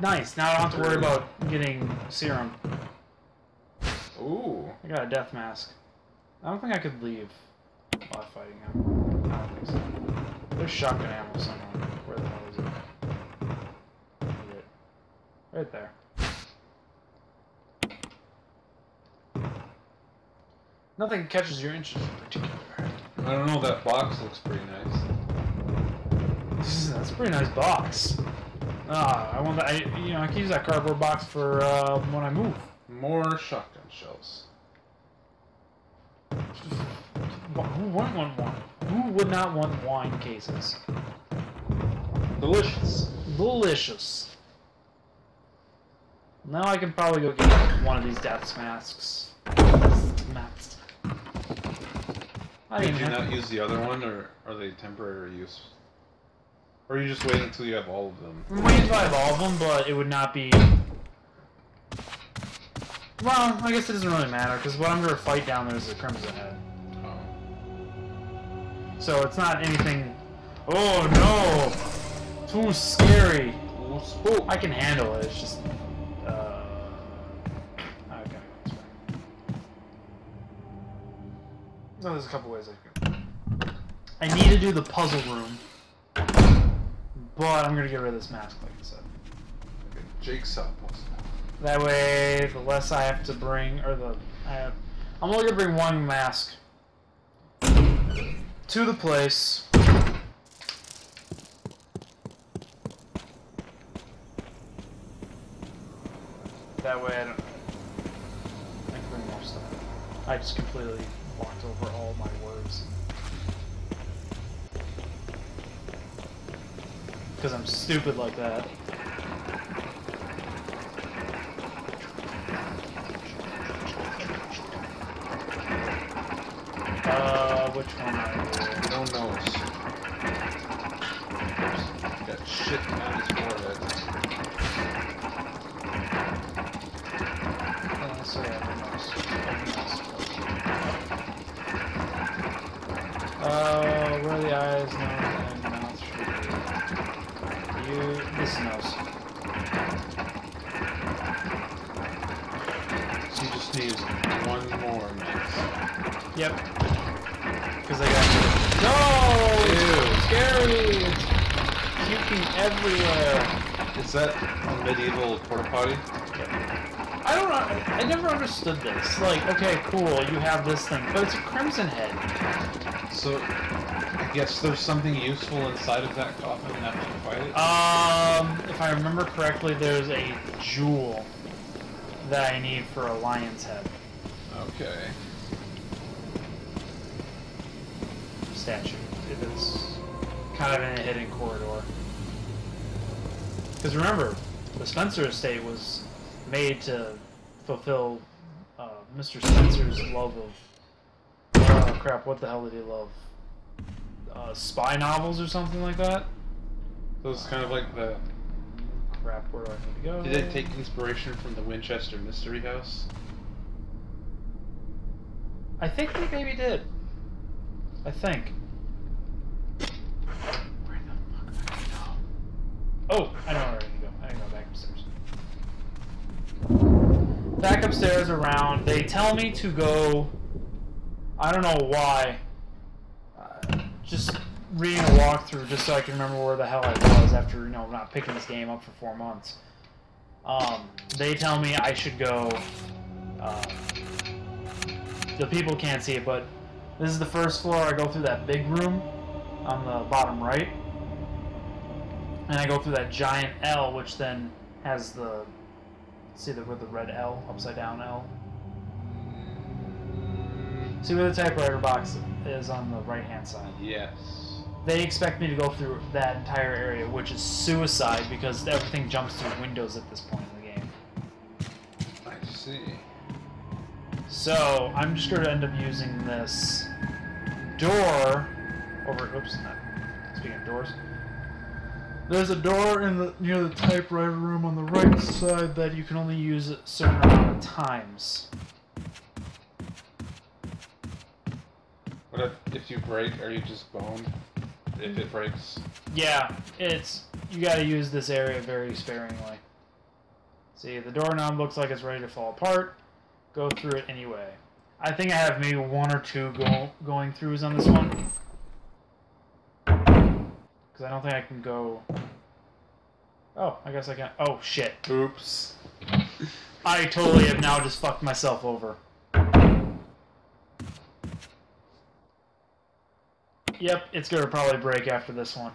Nice. Now I don't have to worry about getting serum. Ooh. I got a death mask. I don't think I could leave while fighting him. I don't think so. There's shotgun ammo somewhere. Where the hell is it? Right there. Nothing catches your interest in particular. I don't know, that box looks pretty nice. That's a pretty nice box. Ah, I want that. I, you know, I can use that cardboard box for uh, when I move. More shotgun shells. Who wouldn't want one? Who would not want wine cases? Delicious. Delicious. Now I can probably go get one of these death masks. Masks. I Did you not use the other one, or are they temporary use? Or are you just waiting until you have all of them? I'm waiting until I have all of them, but it would not be. Well, I guess it doesn't really matter because what I'm going to fight down there is the Crimson Head. Oh. So it's not anything. Oh no! Too scary. Spook. I can handle it. It's just. Uh, okay, that's. No, there's a couple ways I can. I need to do the puzzle room, but I'm gonna get rid of this mask, like I said. Okay, Jigsaw puzzle. That way, the less I have to bring, or the I have, I'm only gonna bring one mask to the place. That way, I don't. I can bring more stuff. I just completely walked over all my words. Because I'm stupid like that. Uh, which one are you? No nose. Got shit You, this nose. So you just need one more mix. Yep. Because I got No! Ew. Scary! It's puking everywhere. Is that a medieval porta potty? I don't know. I I never understood this. Like, okay, cool, you have this thing, but it's a crimson head. So, I guess there's something useful inside of that coffin after it? Um, if I remember correctly, there's a jewel that I need for a lion's head okay. statue. It is kind of in a hidden corridor. Because remember, the Spencer estate was made to fulfill uh, Mr. Spencer's love of. Oh crap! What the hell did he love? Uh, spy novels or something like that. So it's kind of like the. Crap! Where do I need to go? Did it take inspiration from the Winchester Mystery House? I think they maybe did. I think. Where the fuck did I go? Oh, I know where I need to go. I need to go back upstairs. Back upstairs around. They tell me to go. I don't know why. Uh, just reading a walkthrough just so I can remember where the hell I was after, you know, not picking this game up for four months. Um, they tell me I should go. Uh, the people can't see it, but this is the first floor. I go through that big room on the bottom right, and I go through that giant L, which then has the see the with the red L upside down L. See where the typewriter box is on the right hand side. Yes. They expect me to go through that entire area, which is suicide because everything jumps through windows at this point in the game. I see. So I'm just going to end up using this door over. Oops, not speaking of doors. There's a door in the near the typewriter room on the right side that you can only use a certain amount of times. What if, if you break, are you just boned? If it breaks? Yeah, it's you got to use this area very sparingly. See, the doorknob looks like it's ready to fall apart. Go through it anyway. I think I have maybe one or two go going throughs on this one. Because I don't think I can go... Oh, I guess I can... Oh, shit. Oops. I totally have now just fucked myself over. Yep, it's gonna probably break after this one.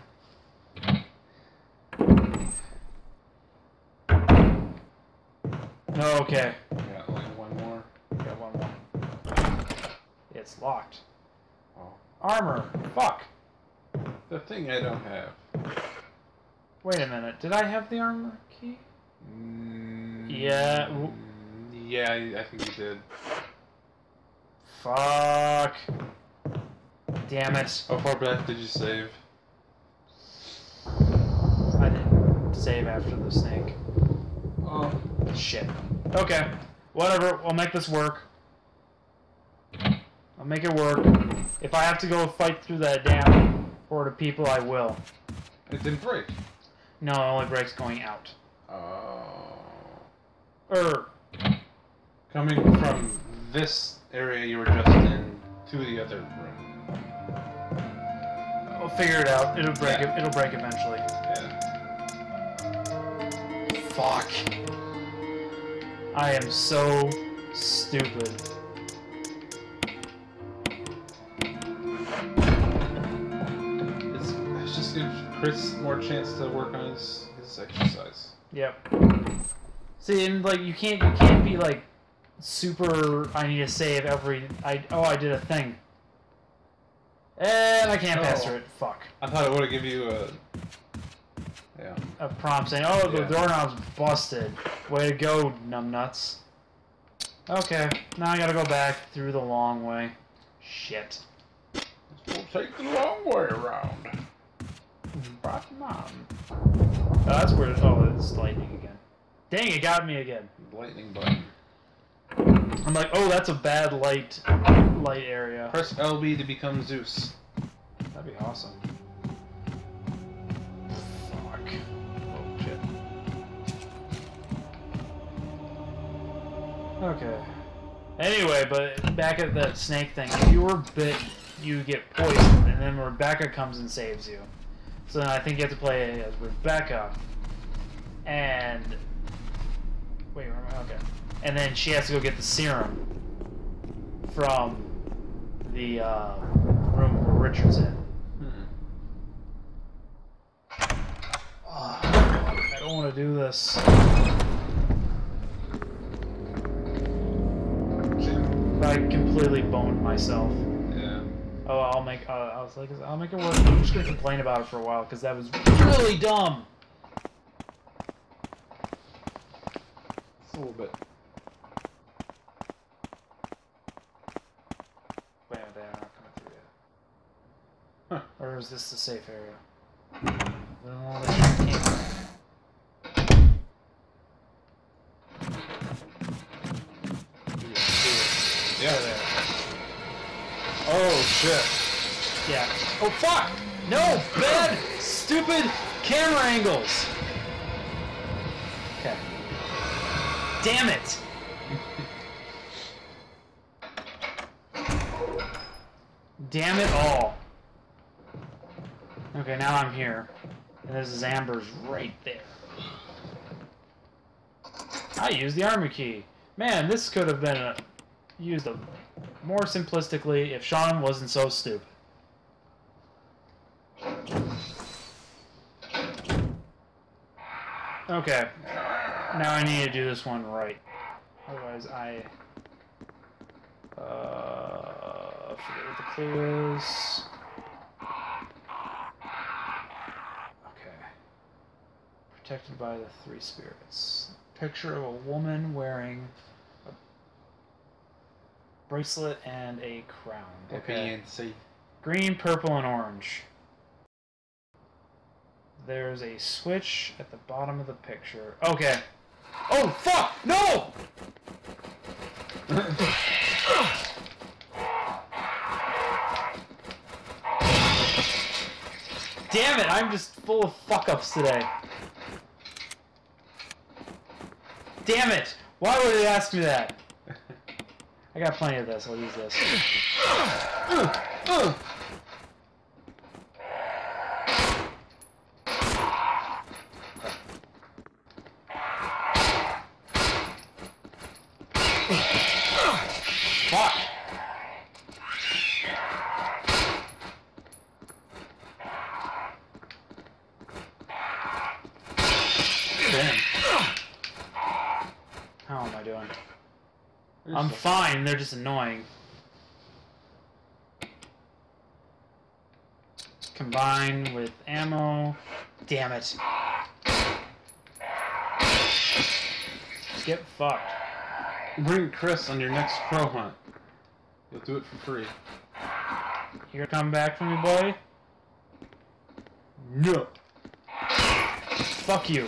No, okay. Yeah, only one more. Got one more. It's locked. Oh. Armor. Fuck. The thing I don't have. Wait a minute. Did I have the armor key? Mm, Yeah, Yeah, I I think you did. Fuck. Damn it. How far back did you save? I didn't save after the snake. Oh. Shit. Okay. Whatever. I'll make this work. I'll make it work. If I have to go fight through that damn horde of people, I will. It didn't break. No, it only breaks going out. Oh. Er, Coming from this area you were just in to the other room. I'll figure it out. It'll break. Yeah. It'll break eventually. Yeah. Fuck. I am so stupid. It's, it's just gives Chris more chance to work on his, his exercise. Yep. See, and like you can't you can't be like super. I need to save every. I oh I did a thing. And I can't pass Oh. through it. Fuck. I thought it would have give you a. Yeah. A prompt saying, "Oh, the Yeah. doorknob's busted." Way to go, numbnuts. Okay, now I gotta go back through the long way. Shit. We'll take the long way around. Batman. Oh, that's weird. Oh, it's lightning again. Dang, it got me again. Lightning button. I'm like, oh, that's a bad light, light area. Press LB to become Zeus. That'd be awesome. Fuck. Oh shit. Okay. Anyway, but back at that snake thing, if you were bit, you get poisoned, and then Rebecca comes and saves you. So then I think you have to play as Rebecca, and wait, where am I? okay, and then she has to go get the serum from the uh, room where Richard's in. Hmm. Ugh, I don't want to do this. I completely boned myself. Yeah. Oh, I'll make. Uh, I was like, I'll make it work. I'm just gonna complain about it for a while because that was really dumb. It's a little bit. Wait, they're not coming through yet. Huh. Or is this the safe area? No, they can't. Yeah. there. Oh shit. Yeah. Oh fuck! No! Bad, stupid camera angles. Okay. Damn it! Damn it all. Okay, now I'm here. And this is Amber's right there. I used the armor key. Man, this could have been a, used a, more simplistically if Sean wasn't so stupid. Okay. Now I need to do this one right. Otherwise I... Uh, forget what the clue is. Okay. Protected by the three spirits. Picture of a woman wearing a bracelet and a crown. Okay. Green, purple, and orange. There's a switch at the bottom of the picture. Okay. Oh, fuck! No! Damn it, I'm just full of fuck ups today. Damn it! Why would it ask me that? I got plenty of this. I'll use this. Fuck! Damn. How am I doing? I'm fine, they're just annoying. Combine with ammo. Damn it. Get fucked. Bring Chris on your next crow hunt. You'll do it for free. You gonna come back for me, boy? No. Fuck you.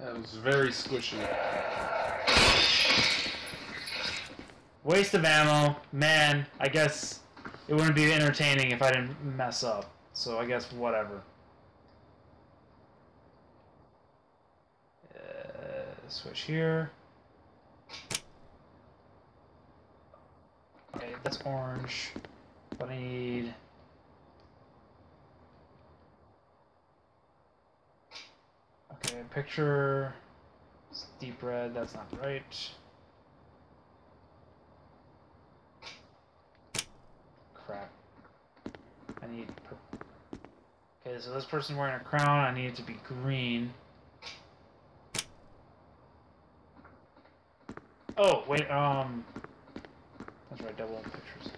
That was very squishy. Waste of ammo. Man, I guess it wouldn't be entertaining if I didn't mess up. So I guess whatever. Uh, switch here. Okay, that's orange. But I need. Okay, picture. It's deep red. That's not right. Crap. I need. Okay, so this person wearing a crown. I need it to be green. Oh wait. Um. That's right. Double pictures.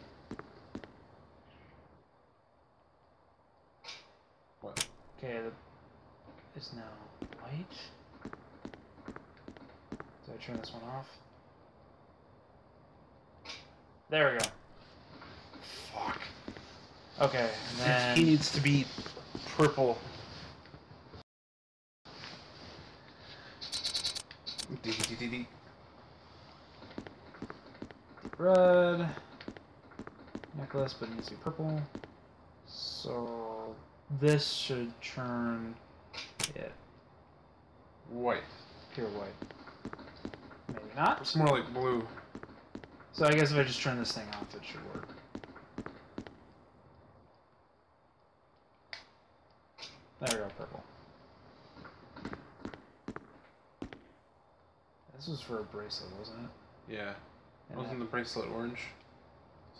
What? Okay, the is now white. Did I turn this one off? There we go. Fuck. Okay, and then he needs to be purple. red necklace, but it needs to be purple. So this should turn it White. pure white. Maybe not. It's more like blue. So I guess if I just turn this thing off, it should work. There we go, purple. This was for a bracelet, wasn't it? Yeah. And Wasn't the bracelet orange?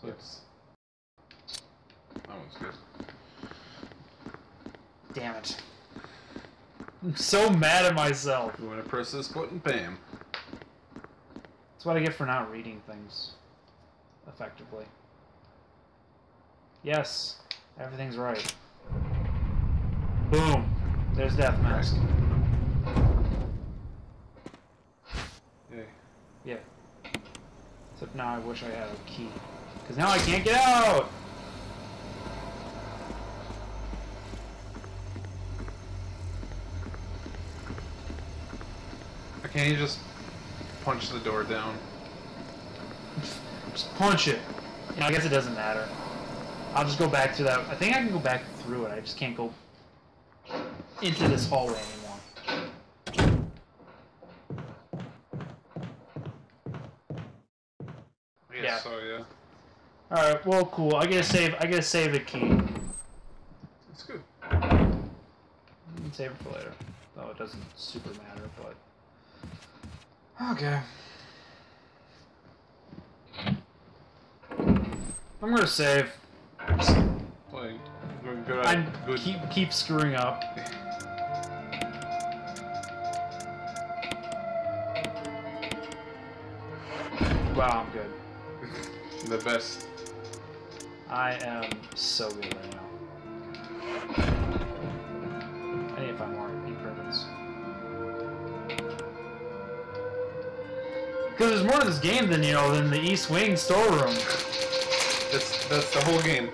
So it's. That one's good. Damn it. I'm so mad at myself. You want to press this button? Bam. That's what I get for not reading things effectively. Yes, everything's right. Boom. There's Death Mask. Yay. Yeah. Except now I wish I had a key. Because now I can't get out! Or Can't you just punch the door down? Just punch it. You know, I guess it doesn't matter. I'll just go back to that. I think I can go back through it. I just can't go into this hallway anymore. Yeah. so yeah. Alright, well, cool. I gotta save. I gotta save the key. It's good. Save it for later. Though it doesn't super matter, but. Okay. I'm gonna save. Like, good, good, I good. keep keep screwing up. Wow, I'm good. the best. I am so good right now. Because there's more to this game than you know than the East Wing storeroom. That's that's the whole game.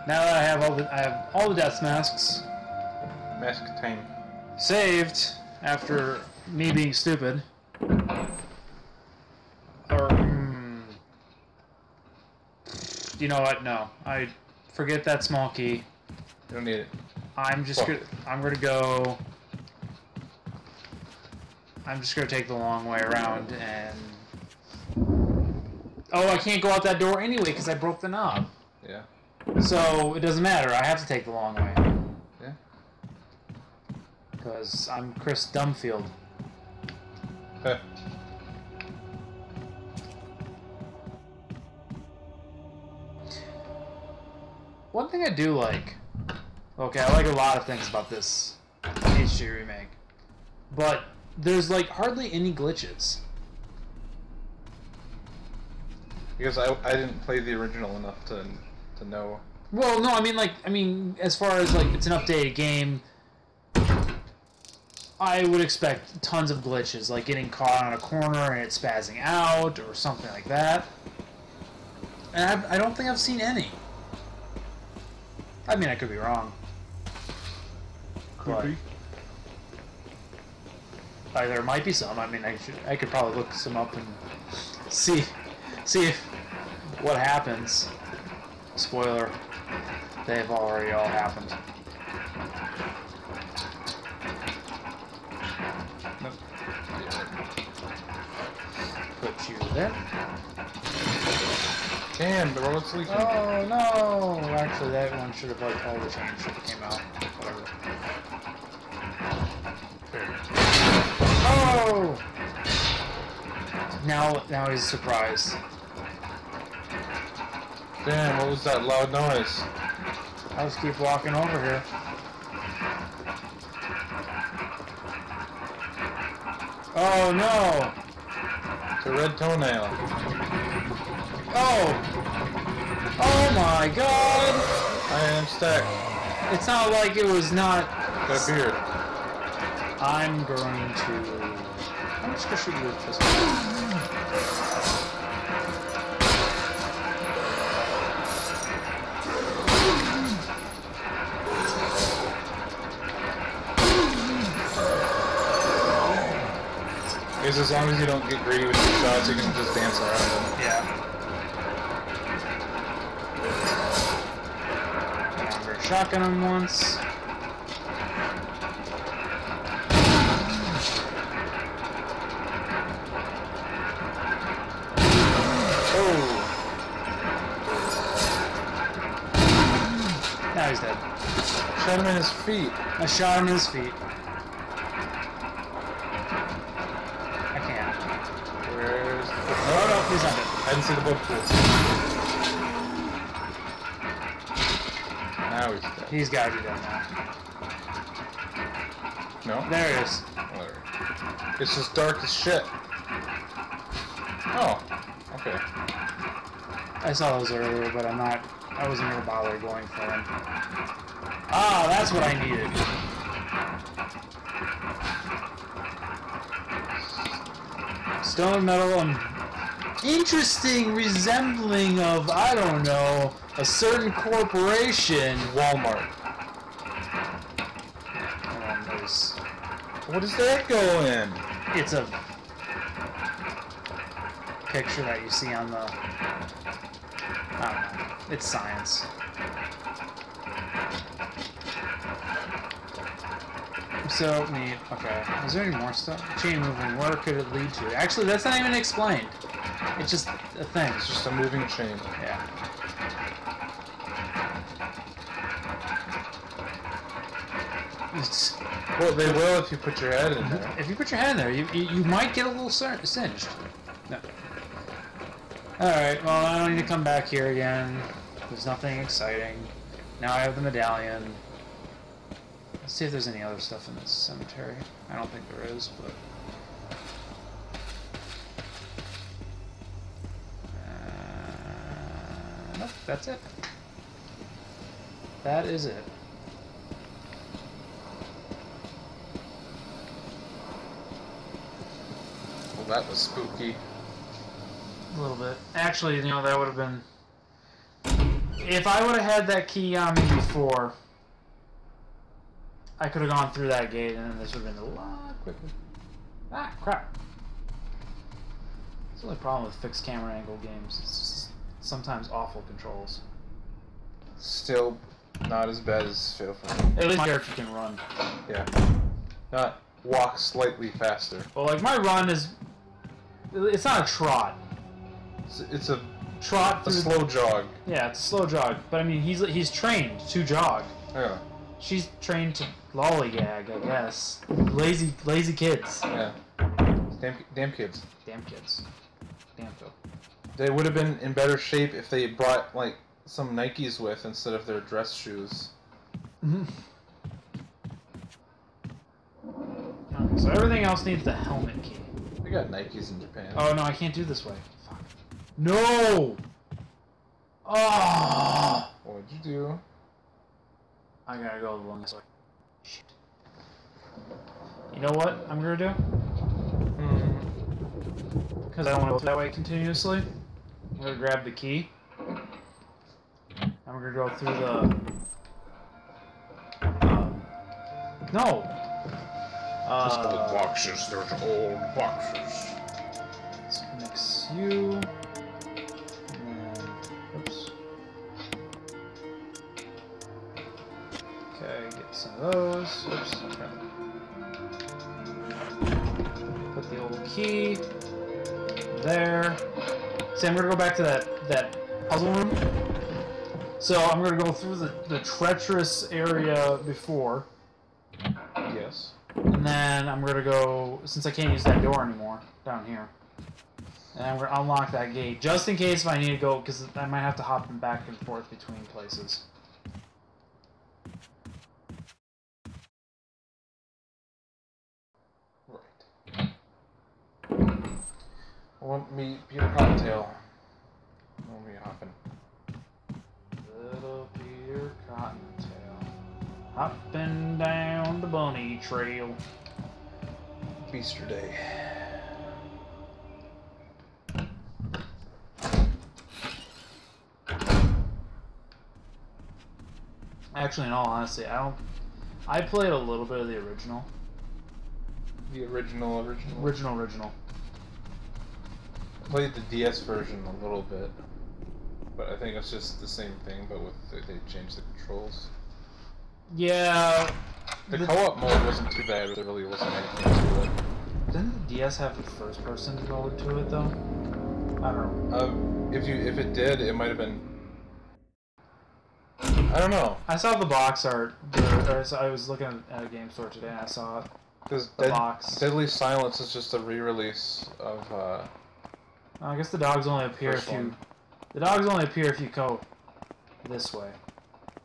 Now that I have all the I have all the death masks Mask time. saved after me being stupid. Or mm, you know what? No, I forget that small key. You don't need it. I'm just Fuck. gonna I'm gonna go I'm just gonna take the long way around and. Oh, I can't go out that door anyway because I broke the knob. Yeah. So it doesn't matter. I have to take the long way. Yeah. Because I'm Chris Dumfield. Heh. One thing I do like. Okay, I like a lot of things about this HD remake, but there's like hardly any glitches. Because I, I didn't play the original enough to to know. Well, no, I mean like I mean as far as like it's an updated game, I would expect tons of glitches, like getting caught on a corner and it spazzing out or something like that. And I, I don't think I've seen any. I mean, I could be wrong. But- Uh, there might be some. I mean, I should, I could probably look some up and see, see if what happens. Spoiler: they have already all happened. Nope. Put you there. Damn, the robot's leaking. Oh no! Actually, that one should have like all the change should have came out. Whatever. Oh! Now, now he's surprised. Damn, what was that loud noise? I'll just keep walking over here. Oh no! It's a red toenail. Oh! Oh my god! I am stuck. It's not like it was not. A beard. I'm going to. I'm just gonna shoot you with this one. Because as long as you don't get greedy with your shots, you can just dance around them. Yeah. Shotgun him once. Oh! Now he's dead. Shot him in his feet. I shot him in his feet. I can't. Where's the... Oh no, he's not dead. I didn't see the book. Now he's dead. He's gotta be dead now. No? There it is. Whatever. It's just dark as shit. Oh. Okay. I saw those earlier, but I'm not. I wasn't gonna bother going for him. Ah, that's what I needed. Stone metal and interesting resembling of I don't know a certain corporation. Walmart. And there's What does that go in? it's a picture that you see on the. I don't know. It's science. So neat. Okay. Is there any more stuff? Chain moving. Where could it lead to? Actually, that's not even explained. It's just a thing. It's just a moving chain. Yeah. It's, Well, they will if you put your head in there. if you put your hand there, you, you, you might get a little singed. Alright, well, I don't need to come back here again. There's nothing exciting. Now I have the medallion. Let's see if there's any other stuff in this cemetery. I don't think there is, but. Uh, nope, that's it. That is it. Well, that was spooky. A little bit. Actually, you know, that would have been. If I would have had that key on me before, I could have gone through that gate and then this would have been a lot quicker. Ah, crap. That's the only problem with fixed camera angle games. It's sometimes awful controls. Still not as bad as Fatal Frame. At least my character can run. Yeah. Not walk slightly faster. Well, like my run is, it's not a trot. It's, it's a, Trot a slow jog. Yeah, it's a slow jog. But I mean, he's he's trained to jog. Yeah, She's trained to lollygag, I guess. Lazy lazy kids. yeah. Damn, damn kids. Damn kids. Damn Phil. They would have been in better shape if they brought like some Nikes with instead of their dress shoes. Mm-hmm. Okay, so everything else needs the helmet key. They got Nikes in Japan. Oh no, I can't do this way. Fuck. No. Oh. What'd you do? I gotta go along this way. Shit. You know what I'm gonna do? Hmm. Because I don't want to go that way continuously. I'm gonna grab the key. I'm gonna go through the. Uh, no. Uh, boxes. There's old boxes. let's mix you. Some of those. Oops. Okay. Put the old key there. See, I'm gonna go back to that that puzzle room. So I'm gonna go through the, the treacherous area before, Yes. and then I'm gonna go since I can't use that door anymore down here. And I'm gonna unlock that gate just in case if I need to go because I might have to hop back and forth between places. Want me Peter Cottontail? Want me hopping? Little Peter Cottontail, hopping down the bunny trail. Beaster Day. Actually, in all honesty, I don't. I played a little bit of the original, The original, original. original, original. I played the DS version a little bit, but I think it's just the same thing, but with the, they changed the controls. Yeah. The, The- co-op mode wasn't too bad, but there really wasn't anything to it. Didn't the DS have the first-person mode to it though? I don't know. Um, if you if it did, it might have been. I don't know, I saw the box art. Or, or so I was looking at a game store today, and I saw it. because The box. Deadly Silence is just a re-release of. Uh, I guess the dogs only appear First if you. one. The dogs only appear if you go this way.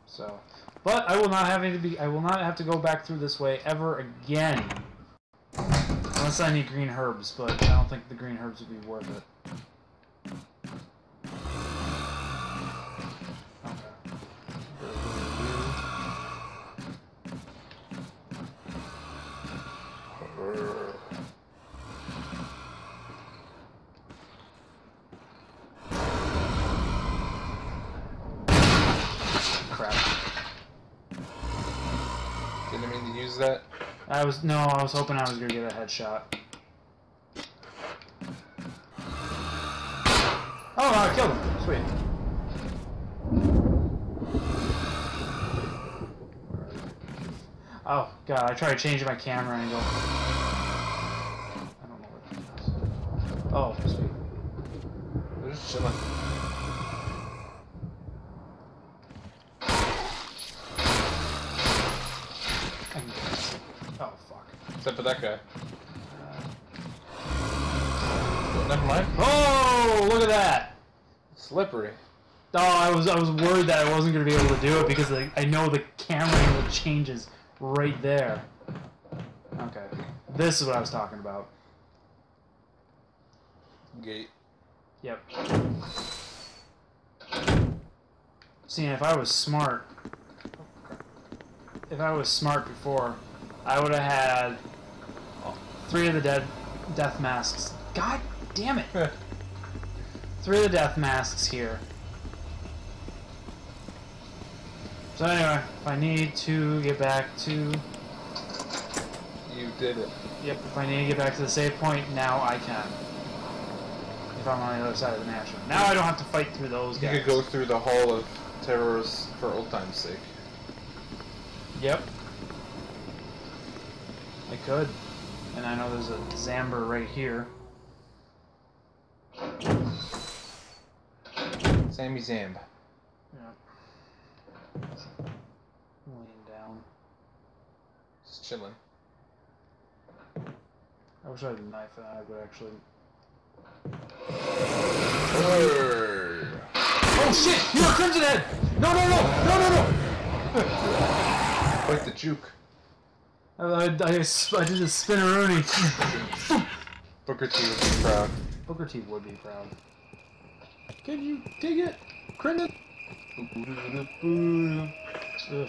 So, but I will not have to be. I will not have to go back through this way ever again. Unless I need green herbs, but I don't think the green herbs would be worth it. Crap. didn't mean to use that. I was no. I was hoping I was gonna get a headshot. Oh, I killed him. Sweet. Oh god, I tried changing my camera angle. I don't know what that is. Oh, sweet. They're just chilling. I can get this. Oh fuck. Except for that guy. Well, never mind. Oh, look at that! Slippery. Oh, I was I was worried that I wasn't gonna be able to do it because like, I know the camera angle changes right there. Okay, this is what I was talking about. Gate. Yep. See, if I was smart, if I was smart before, I would have had three of the dead death masks. God damn it! Three of the death masks here. So anyway, if I need to get back to, you did it. yep, if I need to get back to the save point, now I can. If I'm on the other side of the mansion. Now I don't have to fight through those guys. You could go through the Hall of Terrors for old time's sake. Yep. I could. And I know there's a Zamber right here. Sammy Zamb. Yeah. Laying down. Just chilling. I wish I had a knife and I would actually. Oh shit! You're a Crimson Head! No, no, no! No, no, no! Like the juke. I, I, I, I did a spinneroonie. Booker T would be proud. Booker T would be proud. Can you dig it? Crimson? Ugh.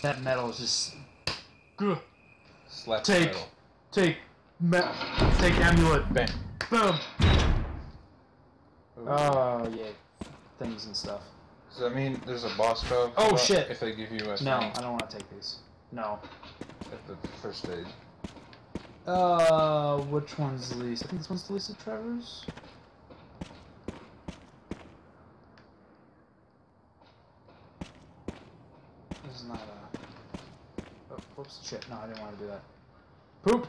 That metal is just. Good. Slap Take. metal. Take. Me- take amulet. Bang. Boom. Ooh. Oh, yeah. Things and stuff. Does that mean there's a boss code? Oh, shit. If they give you a No, I don't want to take these. No. at the first stage. Uh, which one's the least? I think this one's the least of Trevor's. This is not a. Oh, whoops! Shit! No, I didn't want to do that. Poop.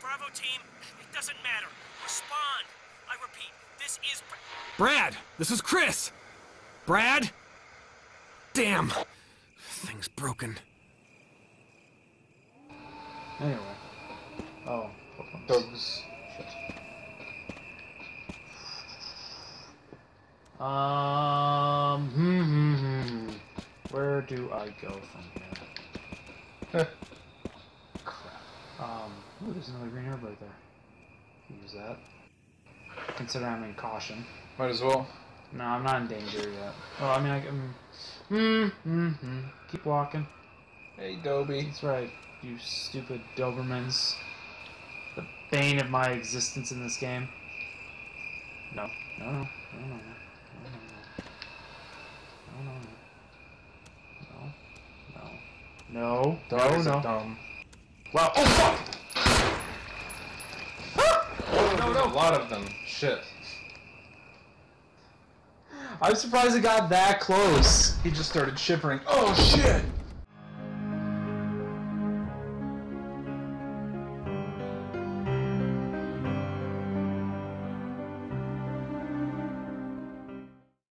Bravo Team. It doesn't matter. Respond. I repeat, this is Bra- Brad, this is Chris. Brad? Damn. Thing's broken. Anyway. Oh. hold on. Dogs. Um. Hmm, hmm, hmm. Where do I go from here? Um. Ooh, there's another green herb right there. Use that. Consider I'm in caution. Might as well. No, I'm not in danger yet. Well, I mean, I can. Hmm. Hmm. Hmm. Keep walking. Hey, Dobie. That's right, you stupid Dobermans. The bane of my existence in this game. No, no, no, no, no, no, no, no, no, no, no, no, no, Dogs no, are no. dumb. Wow! Oh fuck! No, no. A lot of them. Shit. I'm surprised it got that close. He just started shivering. Oh shit!